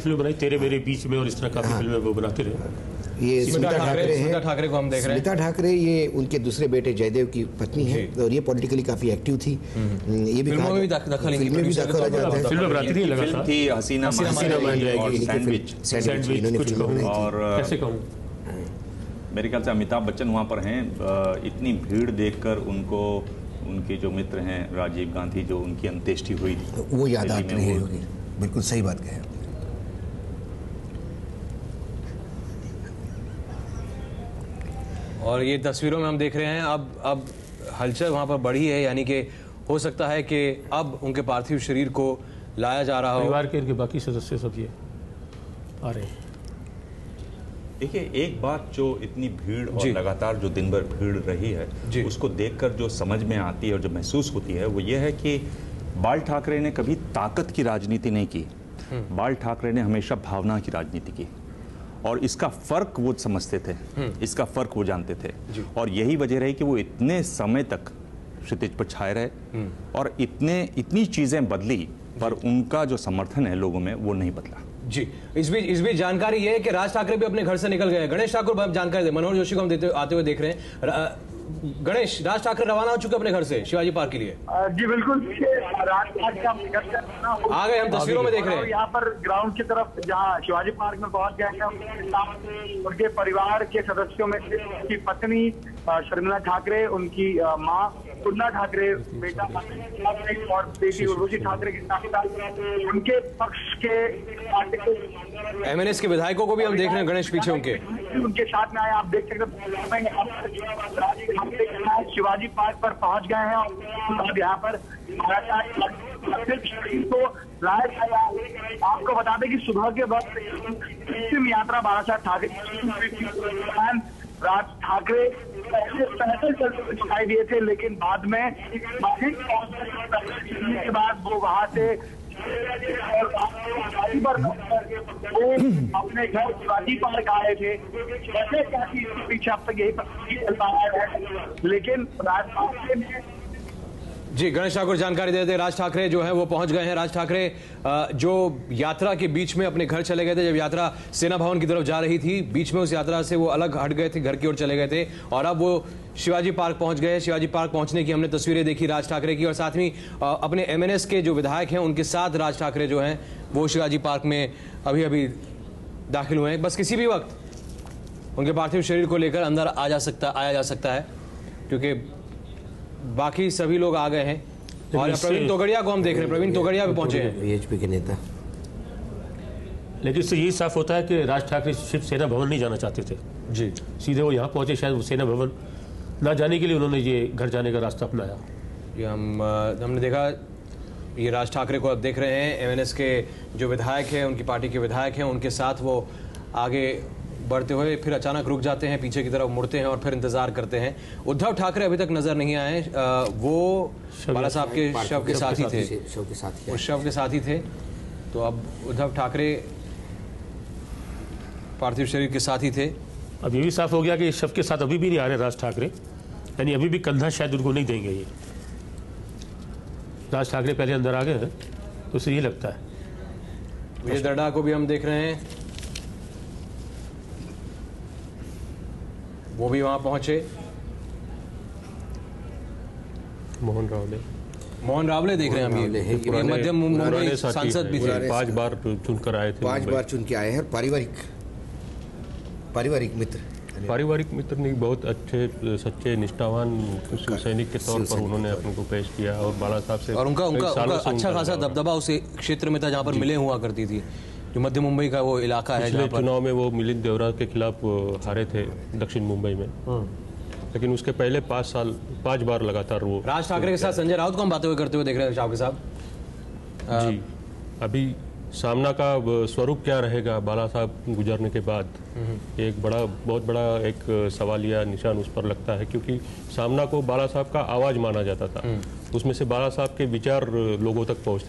Film बनाई तेरे मेरे बीच में और इस तरह काफ़ी फ़िल्में वो बनाते रहे। ये स्मिता ठाकरे ठाकरे स्मिता ठाकरे को हम देख रहे हैं। स्मिता ठाकरे ये उनके दूसरे बेटे जयदेव की पत्नी है और ये पॉलिटिकली काफ़ी एक्टिव थी। ये भी फ़िल्मों में भी दख- दखल इनकी फ़िल्में भी दखल जाता है। फ़िल्में बनाती थी फ़िल्म लगातार। थी हसीना हसीना मान मान जाएगी सैंडविच। सैंडविच इन्होंने कुछ थी। और कैसे कहूँ? मेरे ख्याल से अमिताभ बच्चन वहाँ पर हैं। इतनी भीड़ देखकर उनको उनके जो मित्र हैं राजीव गांधी जो उनकी अंत्येष्टि हुई थी। वो याद आती होगी बिल्कुल सही बात कहे और ये तस्वीरों में हम देख रहे हैं अब अब हलचल वहाँ पर बढ़ी है यानी कि हो सकता है कि अब उनके पार्थिव शरीर को लाया जा रहा हो। परिवार के इनके बाकी सदस्य सब ये आ रहे हैं। देखिए एक बात जो इतनी भीड़ और लगातार जो दिन भर भीड़ रही है। उसको देखकर जो समझ में आती है और जो महसूस होती है वो ये है कि बाल ठाकरे ने कभी ताकत की राजनीति नहीं की। बाल ठाकरे ने हमेशा भावना की राजनीति की। और इसका फ़र्क वो समझते थे। इसका फ़र्क वो जानते थे। और यही वजह रही कि वो इतने समय तक क्षितिज पर छाए रहे और इतने इतनी चीज़ें बदली पर उनका जो समर्थन है लोगों में वो नहीं बदला। जी। इस बीच इस बीच जानकारी ये है कि राज ठाकरे भी अपने घर से निकल गए गणेश ठाकुर जानकारी दे। मनोहर जोशी को हम देते आते हुए देख रहे हैं। गणेश राज ठाकरे रवाना हो चुके अपने घर से शिवाजी पार्क के लिए। जी बिल्कुल। आ गए हम तस्वीरों में देख रहे हैं। यहाँ पर ग्राउंड की तरफ़ जहाँ शिवाजी पार्क में पहुँच गए हैं उनके परिवार के सदस्यों में से उनकी पत्नी शर्मिला ठाकरे उनकी माँ पूर्णा ठाकरे बेटा और बेटी उर्वशी ठाकरे के साथ साथ उनके पक्ष के एमएनएस के विधायकों को भी हम देख रहे हैं गणेश पीछे उनके। उनके साथ में आए, आप देख सकते हैं शिवाजी पार्क पर पहुँच गए हैं और यहाँ पर आपको बता दें कि सुबह के वक्त अंतिम यात्रा बाला साहब ठाकरे राज ठाकरे पैदल चलते दिखाई दिए थे, लेकिन बाद में के बाद वो वहाँ से अपने घर शिवाजी पार्क आए थे। वैसे क्या पीछे अब तक यही पता चल पा रहा है। लेकिन राजस्थान ने जी, गणेश ठाकुर जानकारी देते राज ठाकरे जो है वो पहुँच गए हैं। राज ठाकरे जो यात्रा के बीच में अपने घर चले गए थे, जब यात्रा सेना भवन की तरफ़ जा रही थी, बीच में उस यात्रा से वो अलग हट गए थे, घर की ओर चले गए थे और अब वो शिवाजी पार्क पहुँच गए। शिवाजी पार्क पहुँचने की हमने तस्वीरें देखी राज ठाकरे की और साथ में अपने एमएनएस के जो विधायक हैं, उनके साथ राज ठाकरे जो हैं, वो शिवाजी पार्क में अभी अभी दाखिल हुए हैं। बस किसी भी वक्त उनके पार्थिव शरीर को लेकर अंदर आ जा सकता, आया जा सकता है, क्योंकि बाकी सभी लोग आ गए हैं। और प्रवीण तोगड़िया को हम देख रहे हैं। प्रवीण तोगड़िया भी पहुँचे हैं। बीएचपी के नेता। लेकिन इससे यही साफ़ होता है कि राज ठाकरे सिर्फ़ सेना भवन नहीं जाना चाहते थे। जी। सीधे वो यहाँ पहुँचे शायद सेना भवन ना जाने के लिए उन्होंने ये घर जाने का रास्ता अपनाया। ये हम हमने देखा ये राज ठाकरे को अब देख रहे हैं एमएनएस के जो विधायक हैं उनकी पार्टी के विधायक हैं उनके साथ वो आगे बढ़ते हुए फिर अचानक रुक जाते हैं पीछे की तरफ़ मुड़ते हैं और फिर इंतज़ार करते हैं। उद्धव ठाकरे अभी तक नज़र नहीं आए वो बाला साहब के शव के साथ ही थे। शव के साथ ही उस शव के साथ ही थे। तो अब उद्धव ठाकरे पार्थिव शरीर के साथ ही थे। अब ये भी साफ़ हो गया कि शव के साथ अभी भी नहीं आ रहे राज ठाकरे। यानी अभी भी कंधा शायद उनको नहीं देंगे ये। राज ठाकरे पहले अंदर आ गए हैं तो उसे ये लगता है। विजय दर्डा को भी हम देख रहे हैं। वो भी वहाँ पहुँचे। मोहन राव ने मोहन रावले देख रहे हैं हम रावले ये मुंबई सांसद भी थे। पाँच बार चुनकर आए थे पाँच बार चुन के आए हैं पारिवारिक। पारिवारिक मित्र। पारिवारिक मित्र ने बहुत अच्छे सच्चे निष्ठावान सैनिक के तौर पर उन्होंने अपने को पेश किया और बाला साहब से और उनका उनका, उनका अच्छा खासा दबदबा उस क्षेत्र में था जहाँ पर मिले हुआ करती थी। जो मध्य मुंबई का वो इलाका है पिछले चुनाव में वो मिलिंद देवरा के खिलाफ हारे थे दक्षिण मुंबई में। लेकिन उसके पहले पाँच साल पाँच बार लगातार वो राज ठाकरे के साथ संजय राउत को हम बातें करते हुए देख रहे हैं शाह साहब। जी। अभी सामना का स्वरूप क्या रहेगा बाला साहब गुजरने के बाद? एक बड़ा बहुत बड़ा एक सवाल या निशान उस पर लगता है क्योंकि सामना को बाला साहब का आवाज़ माना जाता था। उसमें से बाला साहब के विचार लोगों तक पहुँचते